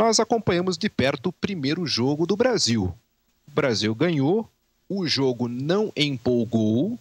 nós acompanhamos de perto o primeiro jogo do Brasil. O Brasil ganhou, o jogo não empolgou,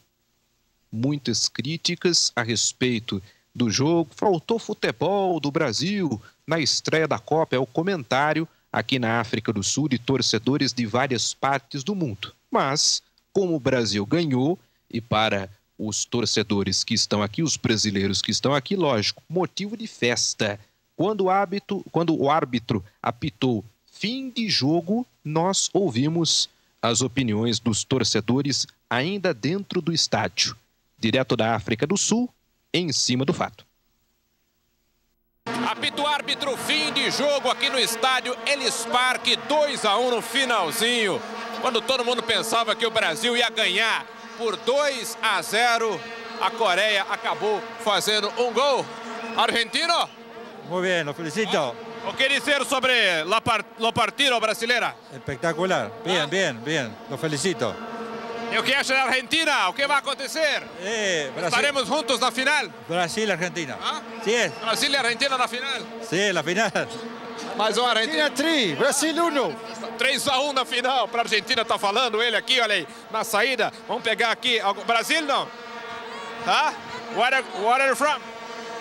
muitas críticas a respeito do jogo. Faltou futebol do Brasil na estreia da Copa, é o comentário aqui na África do Sul de torcedores de várias partes do mundo. Mas, como o Brasil ganhou, e para os torcedores que estão aqui, os brasileiros que estão aqui, lógico, motivo de festa. Quando o, hábito, quando o árbitro apitou fim de jogo, nós ouvimos as opiniões dos torcedores ainda dentro do estádio. Direto da África do Sul, em cima do fato. Apito árbitro, fim de jogo aqui no estádio Elis Parque, 2 a 1 no finalzinho. Quando todo mundo pensava que o Brasil ia ganhar por 2 a 0, a Coreia acabou fazendo um gol. Argentino? Muy bien, lo felicito. O que dizer sobre la, part la partida brasileira? Espectacular. Bien, Ah. bien, bien. Lo felicito. E o que acha da Argentina? O que vai acontecer? Eh, Estaremos juntos na final? Brasil, Argentina. Ah? Sí es. Brasil e Argentina na final? Sí, la final. Mais um Argentina. tri, Brasil 1. 3 a 1 na final para a Argentina, tá falando ele aqui, olha aí, na saída. Vamos pegar aqui. Brasil não? Tá? Where are, where are you from?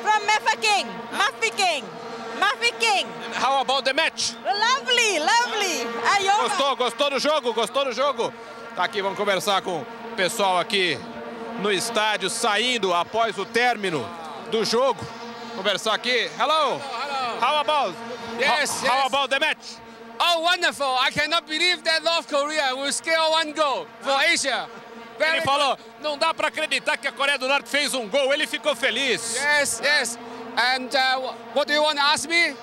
From Mafeking, Mafeking, Mafeking. How about the match? Lovely, lovely. Ayoma. Gostou? Gostou do jogo? Gostou do jogo? Tá aqui, vamos conversar com o pessoal aqui no estádio, saindo após o término do jogo. Conversar aqui. Hello. How about? Yes, How, how yes. about the match? Oh, wonderful. I cannot believe that North Korea will score one goal for Asia. Very Ele falou, não dá para acreditar que a Coreia do Norte fez um gol. Ele ficou feliz. Yes, yes. And uh, what do you want to ask me?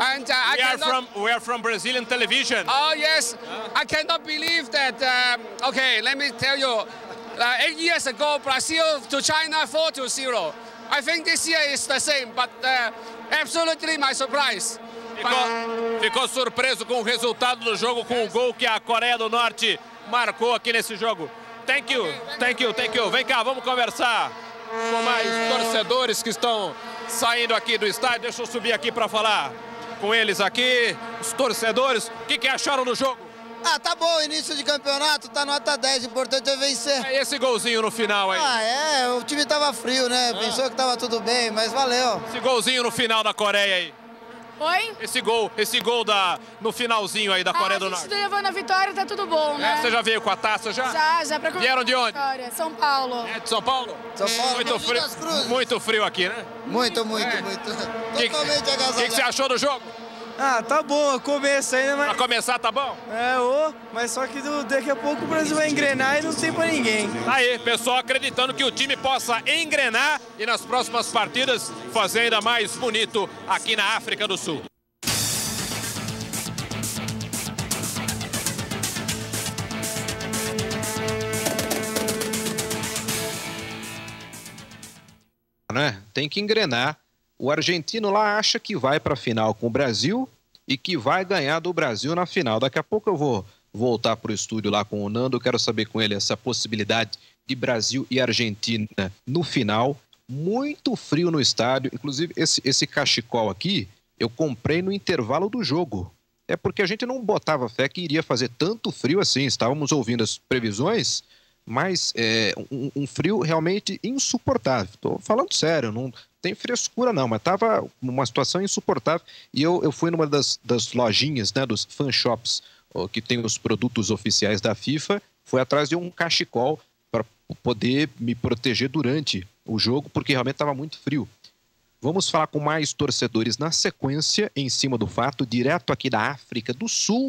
And uh, I We are cannot... from we are from Brazilian television. Oh, yes. I cannot believe that... Um, okay, let me tell you. Uh, eight years ago, Brazil to China 4 to 0. I think this year is the same, but uh, absolutely my surprise. Ficou, ficou surpreso com o resultado do jogo, com o gol que a Coreia do Norte marcou aqui nesse jogo. Thank you, thank you, thank you. Vem cá, vamos conversar com mais torcedores que estão saindo aqui do estádio. Deixa eu subir aqui para falar com eles aqui, os torcedores. O que, que acharam do jogo? Ah, tá bom, início de campeonato, tá nota 10, o importante é vencer. É esse golzinho no final aí. Ah, é, o time tava frio, né? Pensou que tava tudo bem, mas valeu. Esse golzinho no final da Coreia aí. Oi? Esse gol, esse gol da, no finalzinho aí da Coreia ah, do a gente Norte. levando a vitória, tá tudo bom, né? É, você já veio com a taça já? Já, já pra Vieram de onde? Vitória. São Paulo. É de São Paulo? São Paulo, Muito frio, muito frio aqui, né? Muito, muito, É. muito. Que- Totalmente O que, que você agasalhado. achou do jogo? Ah, tá bom, começo ainda, Pra mas. começar, tá bom? É, ô, mas só que do- daqui a pouco o Brasil vai engrenar e não tem pra ninguém. Tá aí, pessoal acreditando que o time possa engrenar e nas próximas partidas fazer ainda mais bonito aqui na África do Sul. né? Tem que engrenar. O argentino lá acha que vai para a final com o Brasil e que vai ganhar do Brasil na final. Daqui a pouco eu vou voltar para o estúdio lá com o Nando. Quero saber com ele essa possibilidade de Brasil e Argentina no final. Muito frio no estádio. Inclusive, esse, esse cachecol aqui eu comprei no intervalo do jogo. É porque a gente não botava fé que iria fazer tanto frio assim. Estávamos ouvindo as previsões mas é um, um frio realmente insuportável. Estou falando sério, não tem frescura não, mas estava uma situação insuportável. E eu, eu fui numa das, das lojinhas, né, dos fan shops, ó, que tem os produtos oficiais da FIFA, fui atrás de um cachecol para poder me proteger durante o jogo, porque realmente estava muito frio. Vamos falar com mais torcedores na sequência, em cima do fato, direto aqui da África do Sul.